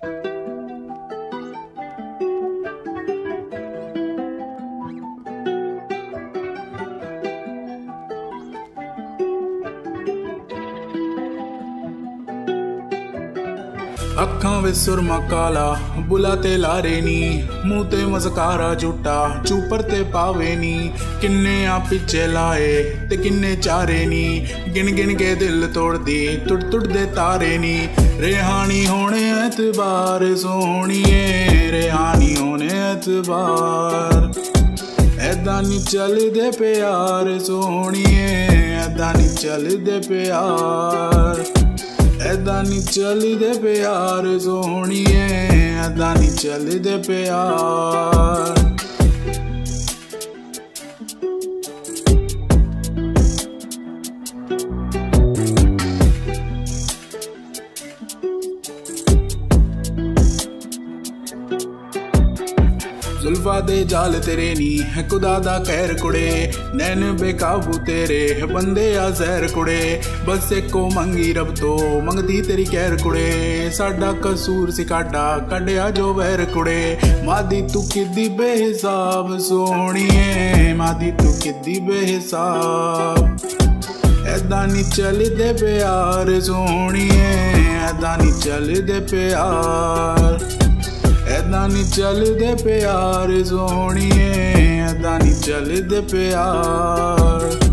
thank you ਅੱਖਾਂ ਵਿੱਚ ਸੁਰਮਾ ਕਾਲਾ, ਬੁਲਾ ਤੇ ਲਾਰੇ ਨੀ, ਮੂੰਹ ਤੇ ਮਸਕਾਰਾ ਝੂਟਾ ਚੂਪਰ ਤੇ ਪਾਵੇ ਨੀ। ਕਿੰਨੇ ਆ ਪਿੱਛੇ ਲਾਏ ਤੇ ਕਿੰਨੇ ਚਾਰੇ ਨੀ। ਗਿਣ ਗਿਣ ਕੇ ਦਿਲ ਤੋੜਦੀ ਟੁੱਟ ਟੁੱਟ ਦੇ ਤਾਰੇ ਨੀ। ਰਿਹਾਨੀ ਹੋਣੇ ਐਤਬਾਰ ਸੋਹਣੀਏ ਰਿਹਾਨੀ ਹੋਣੇ ਐਤਬਾਰ ਐਦਾਂ ਨਹੀਂ ਚੱਲਦੇ ਪਿਆਰ, ਸੋਹਣੀਏ ਐਦਾਂ ਨਹੀਂ ਚੱਲਦੇ ਪਿਆਰ। ਐਦਾਂ ਨਹੀਂ ਚੱਲਦੇ ਪਿਆਰ ਸੋਹਣੀਏ ਐਦਾਂ ਨਹੀਂ ਚੱਲਦੇ ਪਿਆਰ। ਜ਼ੁਲਫਾ ਦੇ ਜਾਲ ਤੇਰੇ ਨੀ ਹੈ ਖੁਦਾ ਦਾ ਕਹਿਰ ਕੁੜੇ। ਨੈਣ ਬੇਕਾਬੂ ਤੇਰੇ ਬੰਦੇ ਆ ਜ਼ਹਿਰ ਕੁੜੇ। ਬਸ ਇੱਕੋ ਮੰਗੀ ਰਬ ਤੋਂ ਮੰਗਦੀ ਤੇਰੀ ਕਹਿਰ ਕੁੜੇ। ਸਾਡਾ ਕਸੂਰ ਸੀ ਕੱਢਿਆ ਜੋ ਵੈਰ ਕੁੜੇ। ਮਾਦੀ ਤੂੰ ਕਿੱਦੀ ਬੇਹਿਸਾਬ ਸੋਹਣੀਏ, ਮਾਦੀ ਤੂੰ ਕਿੱਦੀ ਬੇਹਿਸਾਬ। ਐਦਾਂ ਨਹੀਂ ਚੱਲਦੇ ਪਿਆਰ ਸੋਹਣੀਏ, ਐਦਾਂ ਨਹੀਂ ਚੱਲਦੇ ਪਿਆਰ। ਨਹੀਂ ਚੱਲਦੇ ਪਿਆਰ ਸੋਹਣੀਏ ਐਦਾਂ ਨਹੀਂ ਚੱਲਦੇ ਪਿਆਰ।